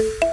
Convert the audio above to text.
you